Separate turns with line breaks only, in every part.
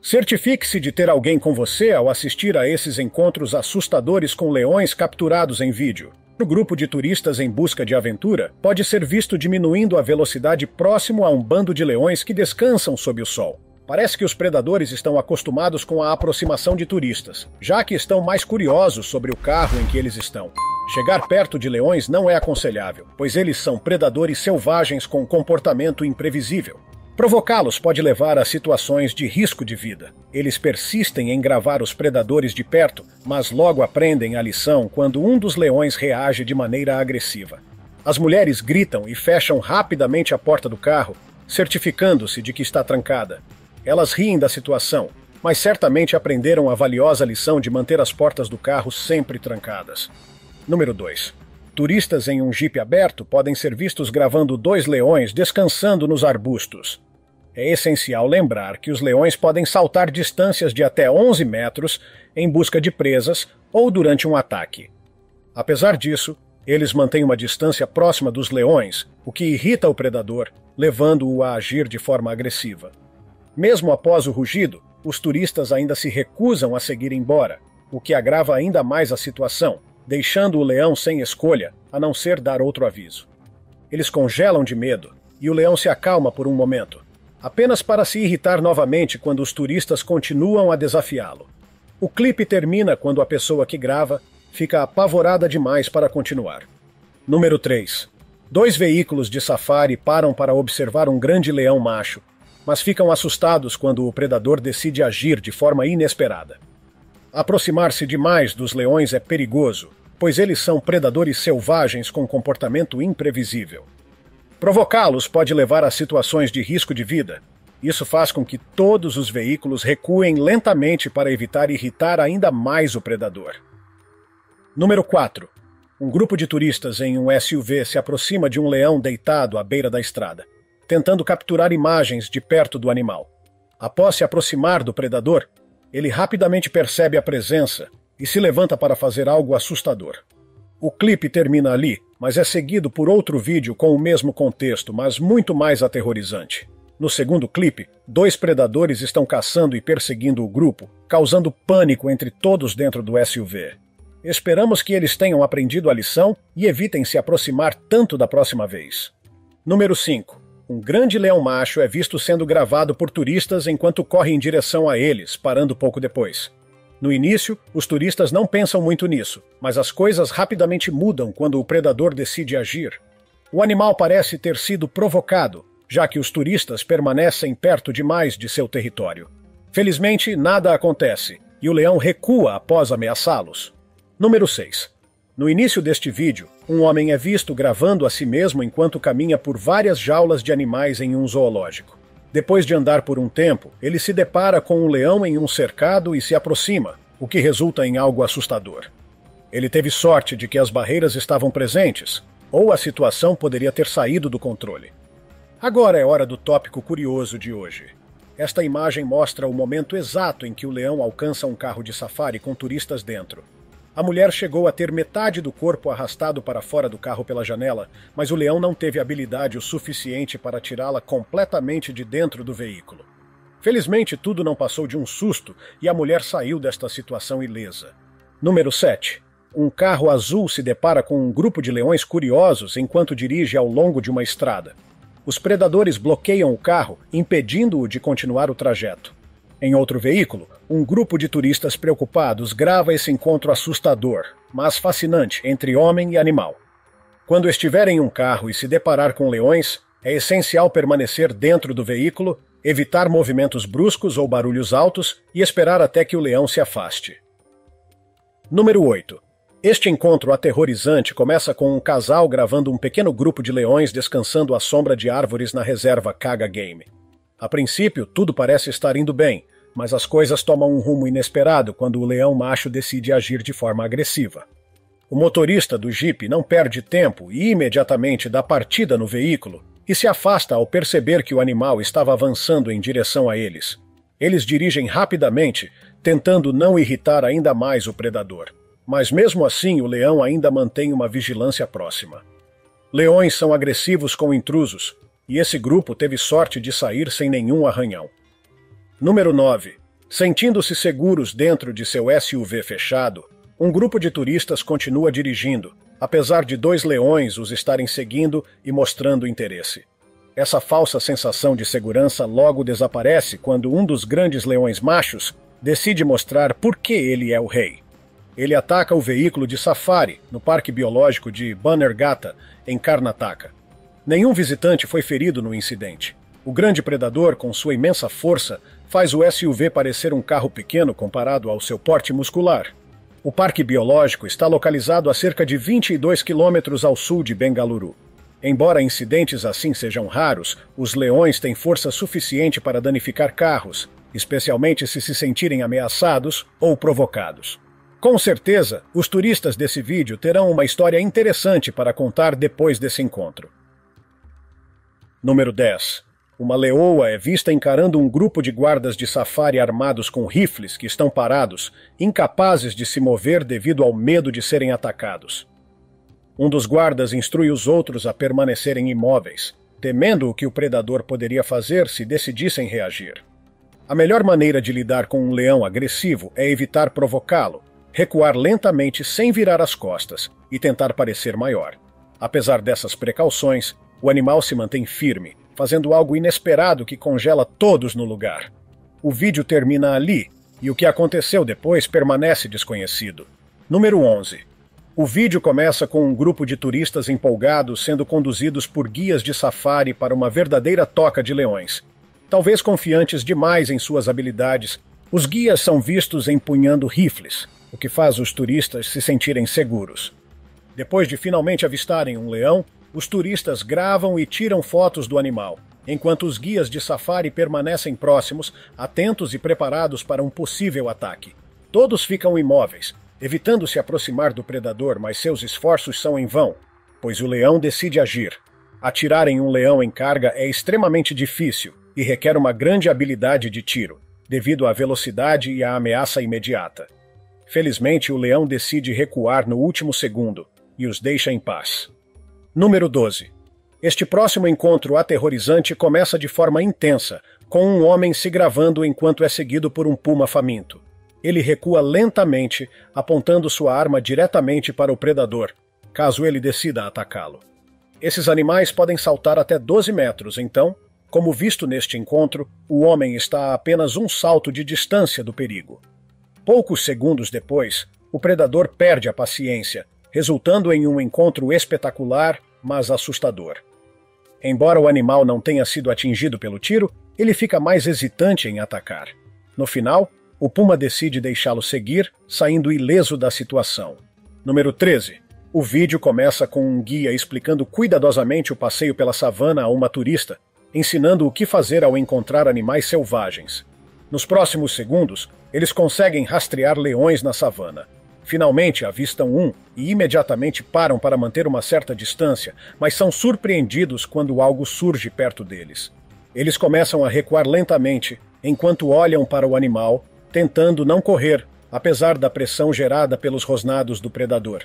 Certifique-se de ter alguém com você ao assistir a esses encontros assustadores com leões capturados em vídeo. O grupo de turistas em busca de aventura pode ser visto diminuindo a velocidade próximo a um bando de leões que descansam sob o sol. Parece que os predadores estão acostumados com a aproximação de turistas, já que estão mais curiosos sobre o carro em que eles estão. Chegar perto de leões não é aconselhável, pois eles são predadores selvagens com comportamento imprevisível. Provocá-los pode levar a situações de risco de vida. Eles persistem em gravar os predadores de perto, mas logo aprendem a lição quando um dos leões reage de maneira agressiva. As mulheres gritam e fecham rapidamente a porta do carro, certificando-se de que está trancada. Elas riem da situação, mas certamente aprenderam a valiosa lição de manter as portas do carro sempre trancadas. Número 2. Turistas em um jipe aberto podem ser vistos gravando dois leões descansando nos arbustos é essencial lembrar que os leões podem saltar distâncias de até 11 metros em busca de presas ou durante um ataque. Apesar disso, eles mantêm uma distância próxima dos leões, o que irrita o predador, levando-o a agir de forma agressiva. Mesmo após o rugido, os turistas ainda se recusam a seguir embora, o que agrava ainda mais a situação, deixando o leão sem escolha, a não ser dar outro aviso. Eles congelam de medo, e o leão se acalma por um momento, apenas para se irritar novamente quando os turistas continuam a desafiá-lo. O clipe termina quando a pessoa que grava fica apavorada demais para continuar. Número 3. Dois veículos de safari param para observar um grande leão macho, mas ficam assustados quando o predador decide agir de forma inesperada. Aproximar-se demais dos leões é perigoso, pois eles são predadores selvagens com comportamento imprevisível. Provocá-los pode levar a situações de risco de vida. Isso faz com que todos os veículos recuem lentamente para evitar irritar ainda mais o predador. Número 4. Um grupo de turistas em um SUV se aproxima de um leão deitado à beira da estrada, tentando capturar imagens de perto do animal. Após se aproximar do predador, ele rapidamente percebe a presença e se levanta para fazer algo assustador. O clipe termina ali, mas é seguido por outro vídeo com o mesmo contexto, mas muito mais aterrorizante. No segundo clipe, dois predadores estão caçando e perseguindo o grupo, causando pânico entre todos dentro do SUV. Esperamos que eles tenham aprendido a lição e evitem se aproximar tanto da próxima vez. Número 5. Um grande leão macho é visto sendo gravado por turistas enquanto corre em direção a eles, parando pouco depois. No início, os turistas não pensam muito nisso, mas as coisas rapidamente mudam quando o predador decide agir. O animal parece ter sido provocado, já que os turistas permanecem perto demais de seu território. Felizmente, nada acontece, e o leão recua após ameaçá-los. Número 6. No início deste vídeo, um homem é visto gravando a si mesmo enquanto caminha por várias jaulas de animais em um zoológico. Depois de andar por um tempo, ele se depara com um leão em um cercado e se aproxima, o que resulta em algo assustador. Ele teve sorte de que as barreiras estavam presentes, ou a situação poderia ter saído do controle. Agora é hora do tópico curioso de hoje. Esta imagem mostra o momento exato em que o leão alcança um carro de safari com turistas dentro. A mulher chegou a ter metade do corpo arrastado para fora do carro pela janela, mas o leão não teve habilidade o suficiente para tirá-la completamente de dentro do veículo. Felizmente, tudo não passou de um susto e a mulher saiu desta situação ilesa. Número 7. Um carro azul se depara com um grupo de leões curiosos enquanto dirige ao longo de uma estrada. Os predadores bloqueiam o carro, impedindo-o de continuar o trajeto. Em outro veículo, um grupo de turistas preocupados grava esse encontro assustador, mas fascinante, entre homem e animal. Quando estiver em um carro e se deparar com leões, é essencial permanecer dentro do veículo, evitar movimentos bruscos ou barulhos altos e esperar até que o leão se afaste. Número 8. Este encontro aterrorizante começa com um casal gravando um pequeno grupo de leões descansando à sombra de árvores na reserva Kaga Game. A princípio, tudo parece estar indo bem, mas as coisas tomam um rumo inesperado quando o leão macho decide agir de forma agressiva. O motorista do jipe não perde tempo e imediatamente dá partida no veículo e se afasta ao perceber que o animal estava avançando em direção a eles. Eles dirigem rapidamente, tentando não irritar ainda mais o predador. Mas mesmo assim, o leão ainda mantém uma vigilância próxima. Leões são agressivos com intrusos, e esse grupo teve sorte de sair sem nenhum arranhão. Número 9. Sentindo-se seguros dentro de seu SUV fechado, um grupo de turistas continua dirigindo, apesar de dois leões os estarem seguindo e mostrando interesse. Essa falsa sensação de segurança logo desaparece quando um dos grandes leões machos decide mostrar por que ele é o rei. Ele ataca o veículo de safari no Parque Biológico de Bannergata, em Karnataka. Nenhum visitante foi ferido no incidente. O grande predador, com sua imensa força, faz o SUV parecer um carro pequeno comparado ao seu porte muscular. O Parque Biológico está localizado a cerca de 22 quilômetros ao sul de Bengaluru. Embora incidentes assim sejam raros, os leões têm força suficiente para danificar carros, especialmente se se sentirem ameaçados ou provocados. Com certeza, os turistas desse vídeo terão uma história interessante para contar depois desse encontro. Número 10. Uma leoa é vista encarando um grupo de guardas de safari armados com rifles que estão parados, incapazes de se mover devido ao medo de serem atacados. Um dos guardas instrui os outros a permanecerem imóveis, temendo o que o predador poderia fazer se decidissem reagir. A melhor maneira de lidar com um leão agressivo é evitar provocá-lo, recuar lentamente sem virar as costas e tentar parecer maior. Apesar dessas precauções, o animal se mantém firme, fazendo algo inesperado que congela todos no lugar. O vídeo termina ali, e o que aconteceu depois permanece desconhecido. Número 11. O vídeo começa com um grupo de turistas empolgados sendo conduzidos por guias de safari para uma verdadeira toca de leões. Talvez confiantes demais em suas habilidades, os guias são vistos empunhando rifles, o que faz os turistas se sentirem seguros. Depois de finalmente avistarem um leão, os turistas gravam e tiram fotos do animal, enquanto os guias de safari permanecem próximos, atentos e preparados para um possível ataque. Todos ficam imóveis, evitando se aproximar do predador, mas seus esforços são em vão, pois o leão decide agir. Atirar em um leão em carga é extremamente difícil e requer uma grande habilidade de tiro, devido à velocidade e à ameaça imediata. Felizmente, o leão decide recuar no último segundo e os deixa em paz. Número 12. Este próximo encontro aterrorizante começa de forma intensa, com um homem se gravando enquanto é seguido por um puma faminto. Ele recua lentamente, apontando sua arma diretamente para o predador, caso ele decida atacá-lo. Esses animais podem saltar até 12 metros, então, como visto neste encontro, o homem está a apenas um salto de distância do perigo. Poucos segundos depois, o predador perde a paciência, resultando em um encontro espetacular, mas assustador. Embora o animal não tenha sido atingido pelo tiro, ele fica mais hesitante em atacar. No final, o puma decide deixá-lo seguir, saindo ileso da situação. Número 13. O vídeo começa com um guia explicando cuidadosamente o passeio pela savana a uma turista, ensinando o que fazer ao encontrar animais selvagens. Nos próximos segundos, eles conseguem rastrear leões na savana. Finalmente avistam um e imediatamente param para manter uma certa distância, mas são surpreendidos quando algo surge perto deles. Eles começam a recuar lentamente enquanto olham para o animal, tentando não correr, apesar da pressão gerada pelos rosnados do predador.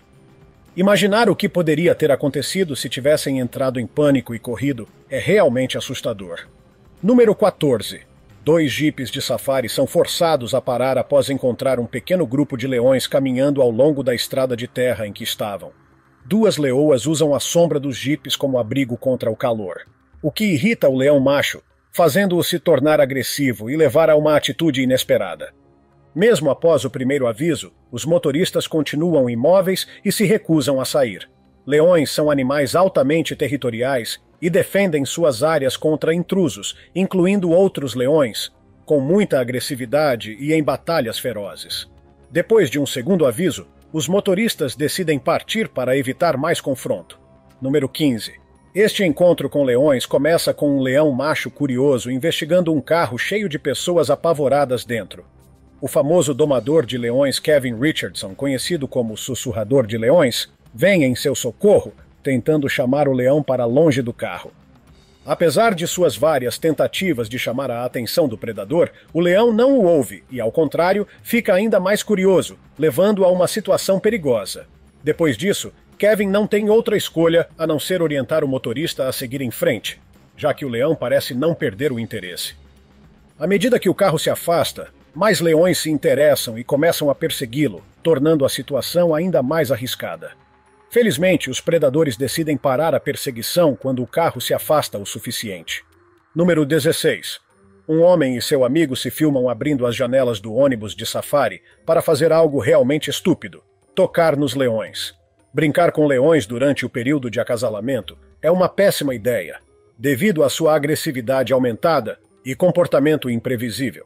Imaginar o que poderia ter acontecido se tivessem entrado em pânico e corrido é realmente assustador. Número 14. Dois jipes de safari são forçados a parar após encontrar um pequeno grupo de leões caminhando ao longo da estrada de terra em que estavam. Duas leoas usam a sombra dos jipes como abrigo contra o calor, o que irrita o leão macho, fazendo-o se tornar agressivo e levar a uma atitude inesperada. Mesmo após o primeiro aviso, os motoristas continuam imóveis e se recusam a sair. Leões são animais altamente territoriais e defendem suas áreas contra intrusos, incluindo outros leões, com muita agressividade e em batalhas ferozes. Depois de um segundo aviso, os motoristas decidem partir para evitar mais confronto. Número 15. Este encontro com leões começa com um leão macho curioso investigando um carro cheio de pessoas apavoradas dentro. O famoso domador de leões Kevin Richardson, conhecido como Sussurrador de Leões, vem em seu socorro tentando chamar o leão para longe do carro. Apesar de suas várias tentativas de chamar a atenção do predador, o leão não o ouve e, ao contrário, fica ainda mais curioso, levando a uma situação perigosa. Depois disso, Kevin não tem outra escolha a não ser orientar o motorista a seguir em frente, já que o leão parece não perder o interesse. À medida que o carro se afasta, mais leões se interessam e começam a persegui-lo, tornando a situação ainda mais arriscada. Felizmente, os predadores decidem parar a perseguição quando o carro se afasta o suficiente. Número 16. Um homem e seu amigo se filmam abrindo as janelas do ônibus de safari para fazer algo realmente estúpido: tocar nos leões. Brincar com leões durante o período de acasalamento é uma péssima ideia, devido à sua agressividade aumentada e comportamento imprevisível.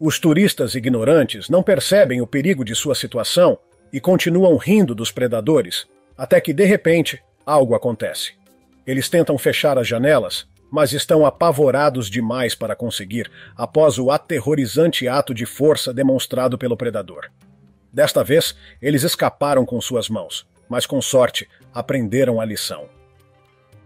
Os turistas ignorantes não percebem o perigo de sua situação e continuam rindo dos predadores, até que de repente algo acontece. Eles tentam fechar as janelas, mas estão apavorados demais para conseguir após o aterrorizante ato de força demonstrado pelo predador. Desta vez, eles escaparam com suas mãos, mas com sorte aprenderam a lição.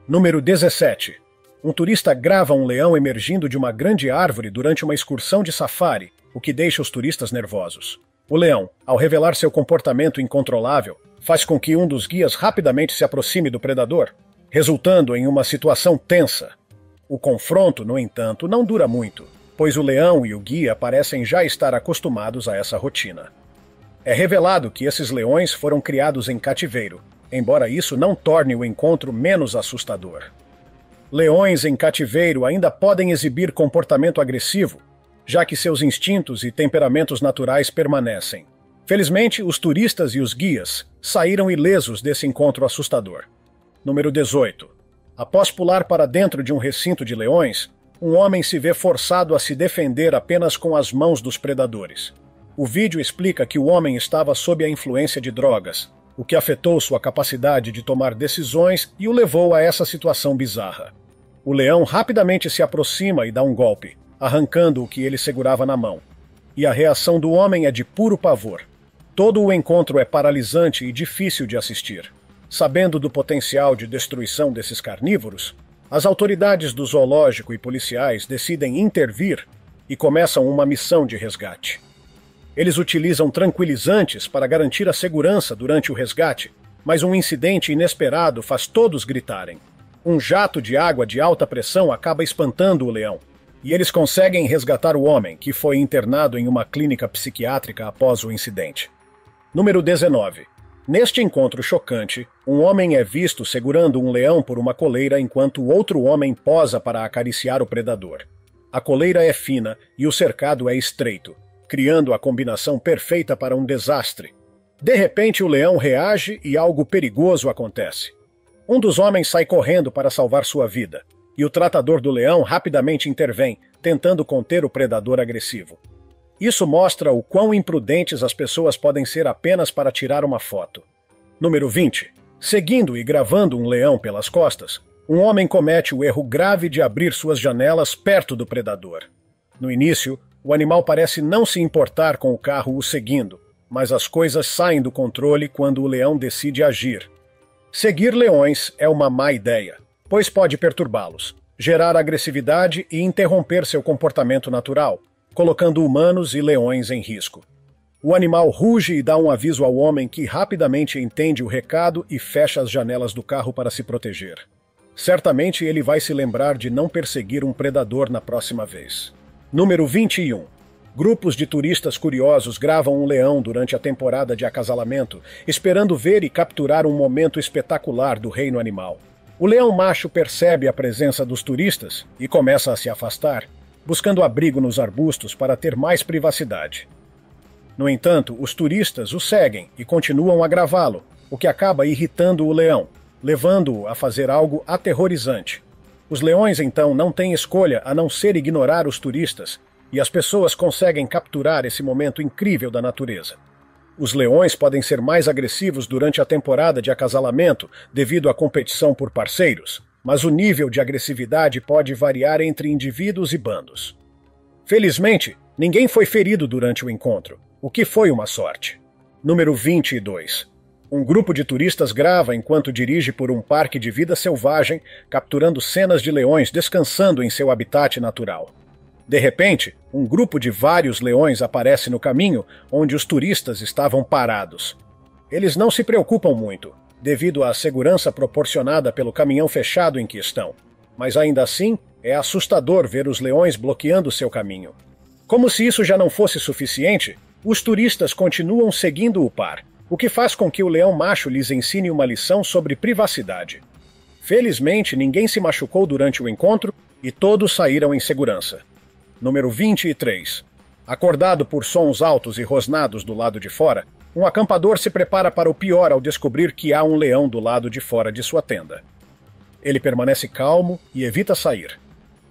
Número 17. Um turista grava um leão emergindo de uma grande árvore durante uma excursão de safari, o que deixa os turistas nervosos. O leão, ao revelar seu comportamento incontrolável, faz com que um dos guias rapidamente se aproxime do predador, resultando em uma situação tensa. O confronto, no entanto, não dura muito, pois o leão e o guia parecem já estar acostumados a essa rotina. É revelado que esses leões foram criados em cativeiro, embora isso não torne o encontro menos assustador. Leões em cativeiro ainda podem exibir comportamento agressivo, já que seus instintos e temperamentos naturais permanecem. Felizmente, os turistas e os guias saíram ilesos desse encontro assustador. Número 18. Após pular para dentro de um recinto de leões, um homem se vê forçado a se defender apenas com as mãos dos predadores. O vídeo explica que o homem estava sob a influência de drogas, o que afetou sua capacidade de tomar decisões e o levou a essa situação bizarra. O leão rapidamente se aproxima e dá um golpe, arrancando o que ele segurava na mão. E a reação do homem é de puro pavor. Todo o encontro é paralisante e difícil de assistir. Sabendo do potencial de destruição desses carnívoros, as autoridades do zoológico e policiais decidem intervir e começam uma missão de resgate. Eles utilizam tranquilizantes para garantir a segurança durante o resgate, mas um incidente inesperado faz todos gritarem. Um jato de água de alta pressão acaba espantando o leão, e eles conseguem resgatar o homem, que foi internado em uma clínica psiquiátrica após o incidente. Número 19. Neste encontro chocante, um homem é visto segurando um leão por uma coleira enquanto outro homem posa para acariciar o predador. A coleira é fina e o cercado é estreito, criando a combinação perfeita para um desastre. De repente, o leão reage e algo perigoso acontece. Um dos homens sai correndo para salvar sua vida, e o tratador do leão rapidamente intervém, tentando conter o predador agressivo. Isso mostra o quão imprudentes as pessoas podem ser apenas para tirar uma foto. Número 20. Seguindo e gravando um leão pelas costas, um homem comete o erro grave de abrir suas janelas perto do predador. No início, o animal parece não se importar com o carro o seguindo, mas as coisas saem do controle quando o leão decide agir. Seguir leões é uma má ideia, pois pode perturbá-los, gerar agressividade e interromper seu comportamento natural, colocando humanos e leões em risco. O animal ruge e dá um aviso ao homem que rapidamente entende o recado e fecha as janelas do carro para se proteger. Certamente ele vai se lembrar de não perseguir um predador na próxima vez. Número 21. Grupos de turistas curiosos gravam um leão durante a temporada de acasalamento, esperando ver e capturar um momento espetacular do reino animal. O leão macho percebe a presença dos turistas e começa a se afastar, buscando abrigo nos arbustos para ter mais privacidade. No entanto, os turistas o seguem e continuam a gravá-lo, o que acaba irritando o leão, levando-o a fazer algo aterrorizante. Os leões então não têm escolha a não ser ignorar os turistas, e as pessoas conseguem capturar esse momento incrível da natureza. Os leões podem ser mais agressivos durante a temporada de acasalamento devido à competição por parceiros, mas o nível de agressividade pode variar entre indivíduos e bandos. Felizmente, ninguém foi ferido durante o encontro, o que foi uma sorte. Número 22. Um grupo de turistas grava enquanto dirige por um parque de vida selvagem, capturando cenas de leões descansando em seu habitat natural. De repente, um grupo de vários leões aparece no caminho onde os turistas estavam parados. Eles não se preocupam muito, devido à segurança proporcionada pelo caminhão fechado em que estão, mas ainda assim é assustador ver os leões bloqueando seu caminho. Como se isso já não fosse suficiente, os turistas continuam seguindo o par, o que faz com que o leão macho lhes ensine uma lição sobre privacidade. Felizmente, ninguém se machucou durante o encontro e todos saíram em segurança. Número 23. Acordado por sons altos e rosnados do lado de fora, um acampador se prepara para o pior ao descobrir que há um leão do lado de fora de sua tenda. Ele permanece calmo e evita sair.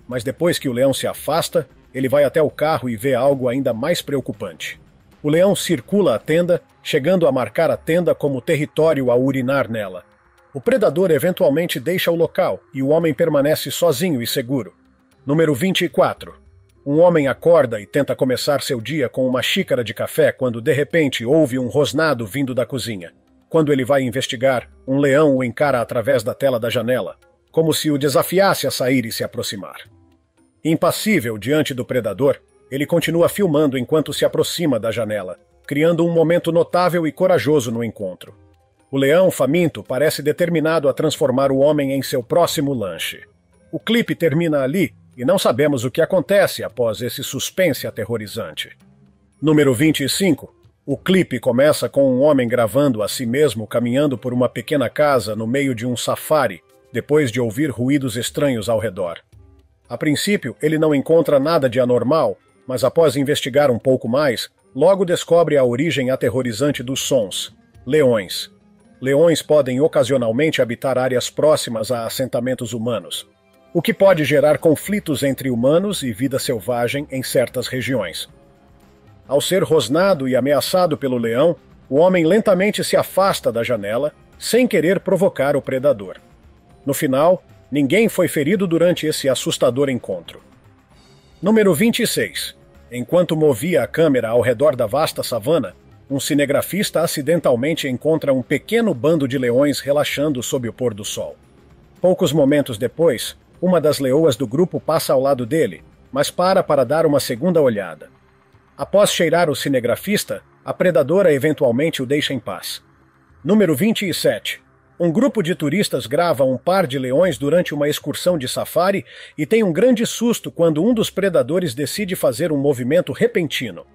Mas depois que o leão se afasta, ele vai até o carro e vê algo ainda mais preocupante. O leão circula a tenda, chegando a marcar a tenda como território a urinar nela. O predador eventualmente deixa o local e o homem permanece sozinho e seguro. Número 24. Um homem acorda e tenta começar seu dia com uma xícara de café quando de repente ouve um rosnado vindo da cozinha. Quando ele vai investigar, um leão o encara através da tela da janela, como se o desafiasse a sair e se aproximar. Impassível diante do predador, ele continua filmando enquanto se aproxima da janela, criando um momento notável e corajoso no encontro. O leão faminto parece determinado a transformar o homem em seu próximo lanche. O clipe termina ali e não sabemos o que acontece após esse suspense aterrorizante. Número 25. O clipe começa com um homem gravando a si mesmo caminhando por uma pequena casa no meio de um safari, depois de ouvir ruídos estranhos ao redor. A princípio, ele não encontra nada de anormal, mas após investigar um pouco mais, logo descobre a origem aterrorizante dos sons: leões. Leões podem ocasionalmente habitar áreas próximas a assentamentos humanos o que pode gerar conflitos entre humanos e vida selvagem em certas regiões. Ao ser rosnado e ameaçado pelo leão, o homem lentamente se afasta da janela, sem querer provocar o predador. No final, ninguém foi ferido durante esse assustador encontro. Número 26. Enquanto movia a câmera ao redor da vasta savana, um cinegrafista acidentalmente encontra um pequeno bando de leões relaxando sob o pôr do sol. Poucos momentos depois, uma das leoas do grupo passa ao lado dele, mas para para dar uma segunda olhada. Após cheirar o cinegrafista, a predadora eventualmente o deixa em paz. Número 27. Um grupo de turistas grava um par de leões durante uma excursão de safari e tem um grande susto quando um dos predadores decide fazer um movimento repentino.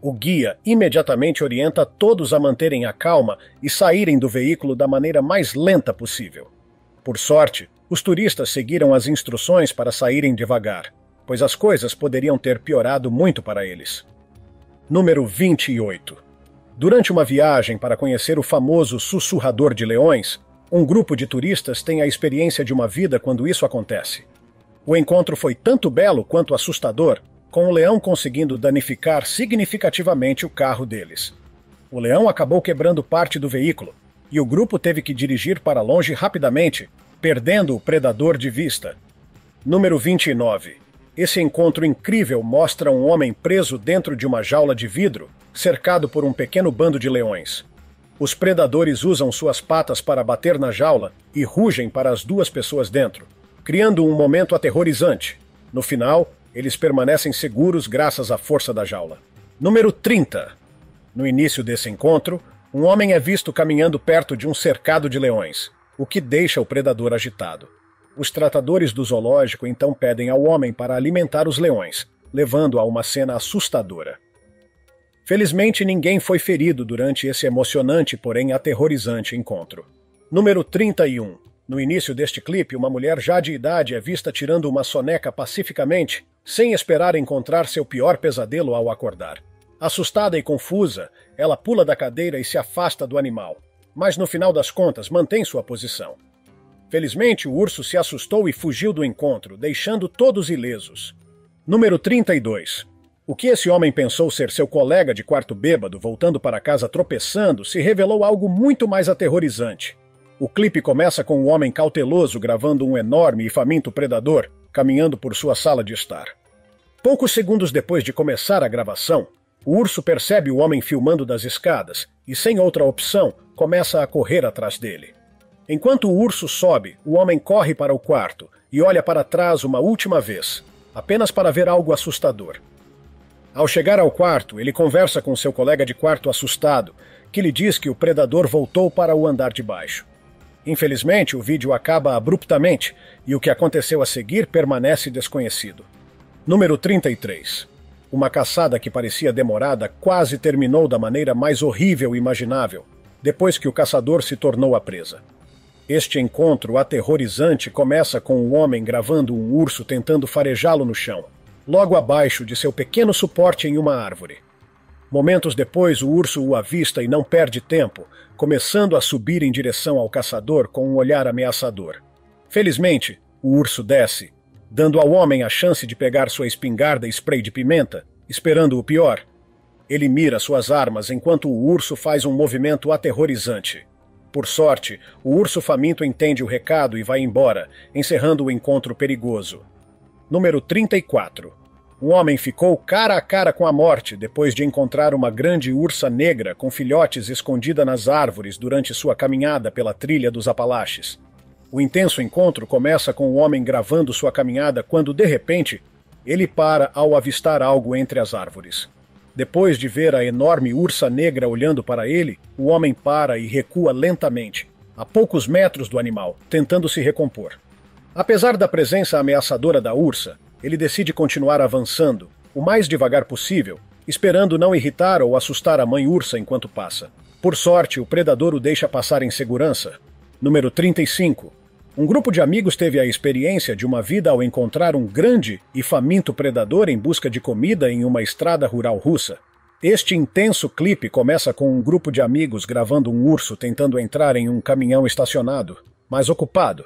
O guia imediatamente orienta todos a manterem a calma e saírem do veículo da maneira mais lenta possível. Por sorte, os turistas seguiram as instruções para saírem devagar, pois as coisas poderiam ter piorado muito para eles. Número 28. Durante uma viagem para conhecer o famoso sussurrador de leões, um grupo de turistas tem a experiência de uma vida quando isso acontece. O encontro foi tanto belo quanto assustador, com o leão conseguindo danificar significativamente o carro deles. O leão acabou quebrando parte do veículo, e o grupo teve que dirigir para longe rapidamente perdendo o predador de vista. Número 29. Esse encontro incrível mostra um homem preso dentro de uma jaula de vidro, cercado por um pequeno bando de leões. Os predadores usam suas patas para bater na jaula e rugem para as duas pessoas dentro, criando um momento aterrorizante. No final, eles permanecem seguros graças à força da jaula. Número 30. No início desse encontro, um homem é visto caminhando perto de um cercado de leões o que deixa o predador agitado. Os tratadores do zoológico então pedem ao homem para alimentar os leões, levando a uma cena assustadora. Felizmente, ninguém foi ferido durante esse emocionante, porém aterrorizante encontro. Número 31. No início deste clipe, uma mulher já de idade é vista tirando uma soneca pacificamente, sem esperar encontrar seu pior pesadelo ao acordar. Assustada e confusa, ela pula da cadeira e se afasta do animal mas no final das contas mantém sua posição. Felizmente, o urso se assustou e fugiu do encontro, deixando todos ilesos. Número 32. O que esse homem pensou ser seu colega de quarto bêbado voltando para casa tropeçando se revelou algo muito mais aterrorizante. O clipe começa com um homem cauteloso gravando um enorme e faminto predador caminhando por sua sala de estar. Poucos segundos depois de começar a gravação, o urso percebe o homem filmando das escadas e, sem outra opção, começa a correr atrás dele. Enquanto o urso sobe, o homem corre para o quarto e olha para trás uma última vez, apenas para ver algo assustador. Ao chegar ao quarto, ele conversa com seu colega de quarto assustado, que lhe diz que o predador voltou para o andar de baixo. Infelizmente, o vídeo acaba abruptamente e o que aconteceu a seguir permanece desconhecido. Número 33. Uma caçada que parecia demorada quase terminou da maneira mais horrível imaginável, depois que o caçador se tornou a presa. Este encontro aterrorizante começa com um homem gravando um urso tentando farejá-lo no chão, logo abaixo de seu pequeno suporte em uma árvore. Momentos depois, o urso o avista e não perde tempo, começando a subir em direção ao caçador com um olhar ameaçador. Felizmente, o urso desce, dando ao homem a chance de pegar sua espingarda e spray de pimenta, esperando o pior. Ele mira suas armas enquanto o urso faz um movimento aterrorizante. Por sorte, o urso faminto entende o recado e vai embora, encerrando o encontro perigoso. Número 34. Um homem ficou cara a cara com a morte depois de encontrar uma grande ursa negra com filhotes escondida nas árvores durante sua caminhada pela trilha dos Apalaches. O intenso encontro começa com o homem gravando sua caminhada quando, de repente, ele para ao avistar algo entre as árvores. Depois de ver a enorme ursa negra olhando para ele, o homem para e recua lentamente, a poucos metros do animal, tentando se recompor. Apesar da presença ameaçadora da ursa, ele decide continuar avançando, o mais devagar possível, esperando não irritar ou assustar a mãe ursa enquanto passa. Por sorte, o predador o deixa passar em segurança. Número 35. Um grupo de amigos teve a experiência de uma vida ao encontrar um grande e faminto predador em busca de comida em uma estrada rural russa. Este intenso clipe começa com um grupo de amigos gravando um urso tentando entrar em um caminhão estacionado, mas ocupado.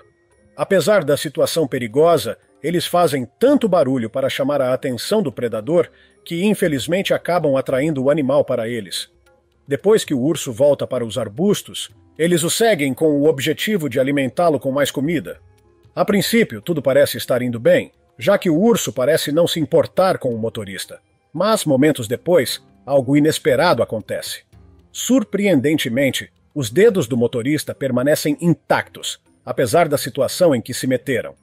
Apesar da situação perigosa, eles fazem tanto barulho para chamar a atenção do predador que infelizmente acabam atraindo o animal para eles. Depois que o urso volta para os arbustos, eles o seguem com o objetivo de alimentá-lo com mais comida. A princípio, tudo parece estar indo bem, já que o urso parece não se importar com o motorista. Mas, momentos depois, algo inesperado acontece. Surpreendentemente, os dedos do motorista permanecem intactos, apesar da situação em que se meteram.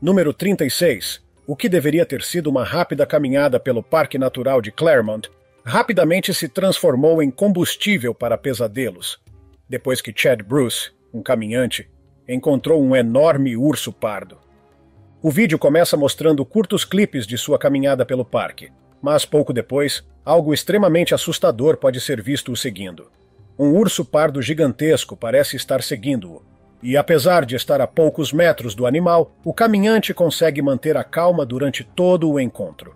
Número 36. O que deveria ter sido uma rápida caminhada pelo Parque Natural de Claremont rapidamente se transformou em combustível para pesadelos, depois que Chad Bruce, um caminhante, encontrou um enorme urso pardo. O vídeo começa mostrando curtos clipes de sua caminhada pelo parque, mas pouco depois, algo extremamente assustador pode ser visto o seguindo. Um urso pardo gigantesco parece estar seguindo-o, e apesar de estar a poucos metros do animal, o caminhante consegue manter a calma durante todo o encontro.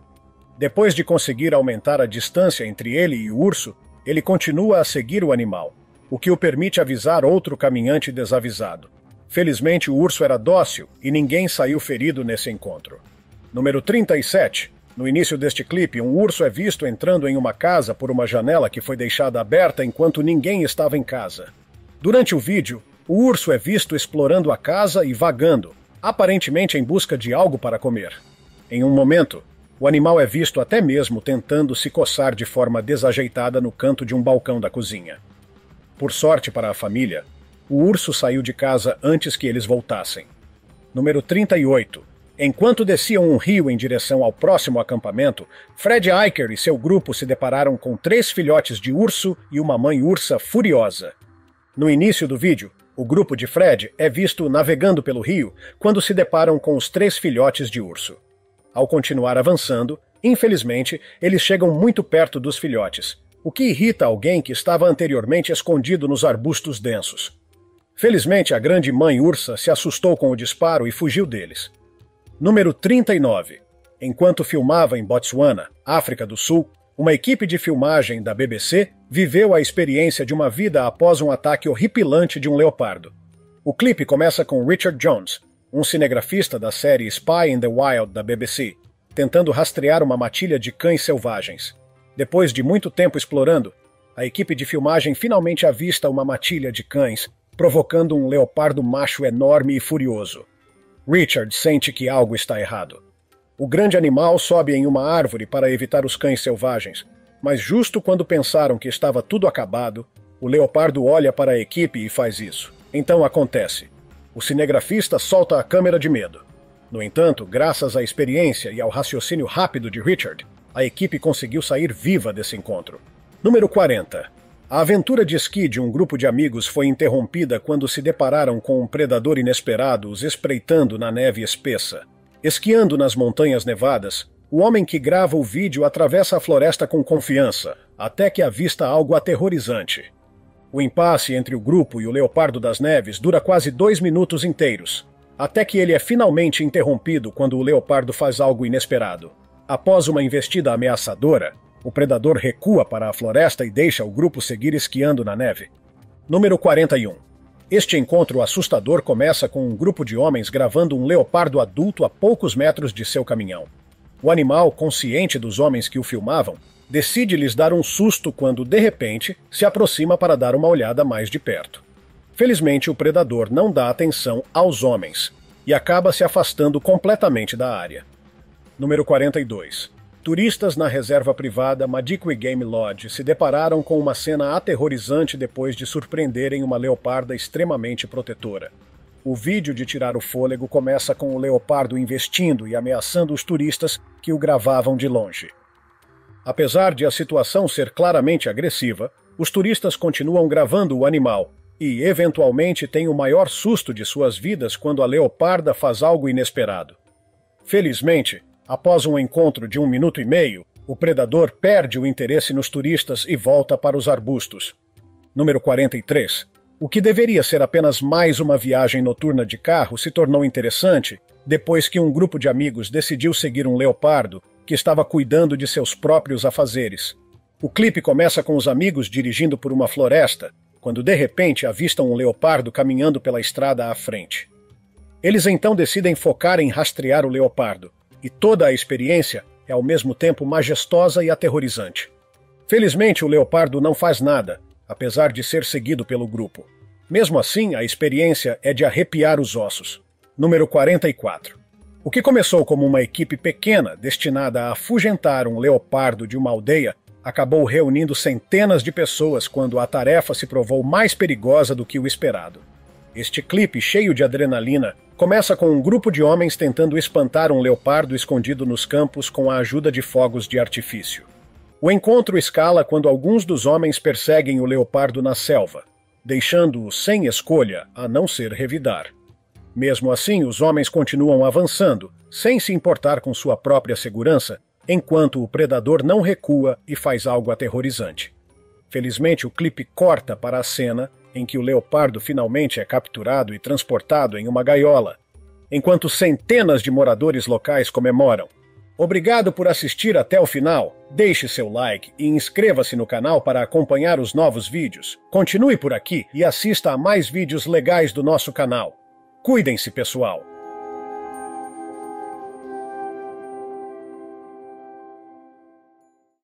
Depois de conseguir aumentar a distância entre ele e o urso, ele continua a seguir o animal, o que o permite avisar outro caminhante desavisado. Felizmente, o urso era dócil e ninguém saiu ferido nesse encontro. Número 37. No início deste clipe, um urso é visto entrando em uma casa por uma janela que foi deixada aberta enquanto ninguém estava em casa. Durante o vídeo, o urso é visto explorando a casa e vagando, aparentemente em busca de algo para comer. Em um momento, o animal é visto até mesmo tentando se coçar de forma desajeitada no canto de um balcão da cozinha. Por sorte para a família, o urso saiu de casa antes que eles voltassem. Número 38. Enquanto desciam um rio em direção ao próximo acampamento, Fred Eicher e seu grupo se depararam com três filhotes de urso e uma mãe ursa furiosa. No início do vídeo, o grupo de Fred é visto navegando pelo rio quando se deparam com os três filhotes de urso. Ao continuar avançando, infelizmente, eles chegam muito perto dos filhotes, o que irrita alguém que estava anteriormente escondido nos arbustos densos. Felizmente, a grande mãe ursa se assustou com o disparo e fugiu deles. Número 39. Enquanto filmava em Botsuana, África do Sul, uma equipe de filmagem da BBC viveu a experiência de uma vida após um ataque horripilante de um leopardo. O clipe começa com Richard Jones, um cinegrafista da série Spy in the Wild da BBC, tentando rastrear uma matilha de cães selvagens. Depois de muito tempo explorando, a equipe de filmagem finalmente avista uma matilha de cães, provocando um leopardo macho enorme e furioso. Richard sente que algo está errado. O grande animal sobe em uma árvore para evitar os cães selvagens, mas justo quando pensaram que estava tudo acabado, o leopardo olha para a equipe e faz isso. Então acontece. O cinegrafista solta a câmera de medo. No entanto, graças à experiência e ao raciocínio rápido de Richard, a equipe conseguiu sair viva desse encontro. Número 40. A aventura de esqui de um grupo de amigos foi interrompida quando se depararam com um predador inesperado os espreitando na neve espessa. Esquiando nas montanhas nevadas, o homem que grava o vídeo atravessa a floresta com confiança, até que avista algo aterrorizante. O impasse entre o grupo e o Leopardo das Neves dura quase dois minutos inteiros, até que ele é finalmente interrompido quando o leopardo faz algo inesperado. Após uma investida ameaçadora, o predador recua para a floresta e deixa o grupo seguir esquiando na neve. Número 41. Este encontro assustador começa com um grupo de homens gravando um leopardo adulto a poucos metros de seu caminhão. O animal, consciente dos homens que o filmavam, decide lhes dar um susto quando, de repente, se aproxima para dar uma olhada mais de perto. Felizmente, o predador não dá atenção aos homens e acaba se afastando completamente da área. Número 42. Turistas na reserva privada Madikwe Game Lodge se depararam com uma cena aterrorizante depois de surpreenderem uma leoparda extremamente protetora. O vídeo de tirar o fôlego começa com o leopardo investindo e ameaçando os turistas que o gravavam de longe. Apesar de a situação ser claramente agressiva, os turistas continuam gravando o animal e, eventualmente, têm o maior susto de suas vidas quando a leoparda faz algo inesperado. Felizmente, após um encontro de um minuto e meio, o predador perde o interesse nos turistas e volta para os arbustos. Número 43. O que deveria ser apenas mais uma viagem noturna de carro se tornou interessante depois que um grupo de amigos decidiu seguir um leopardo que estava cuidando de seus próprios afazeres. O clipe começa com os amigos dirigindo por uma floresta, quando de repente avistam um leopardo caminhando pela estrada à frente. Eles então decidem focar em rastrear o leopardo, e toda a experiência é ao mesmo tempo majestosa e aterrorizante. Felizmente, o leopardo não faz nada, apesar de ser seguido pelo grupo. Mesmo assim, a experiência é de arrepiar os ossos. Número 44. O que começou como uma equipe pequena destinada a afugentar um leopardo de uma aldeia acabou reunindo centenas de pessoas quando a tarefa se provou mais perigosa do que o esperado. Este clipe, cheio de adrenalina, começa com um grupo de homens tentando espantar um leopardo escondido nos campos com a ajuda de fogos de artifício. O encontro escala quando alguns dos homens perseguem o leopardo na selva, deixando-o sem escolha a não ser revidar. Mesmo assim, os homens continuam avançando, sem se importar com sua própria segurança, enquanto o predador não recua e faz algo aterrorizante. Felizmente, o clipe corta para a cena em que o leopardo finalmente é capturado e transportado em uma gaiola, enquanto centenas de moradores locais comemoram, Obrigado por assistir até o final. Deixe seu like e inscreva-se no canal para acompanhar os novos vídeos. Continue por aqui e assista a mais vídeos legais do nosso canal. Cuidem-se, pessoal!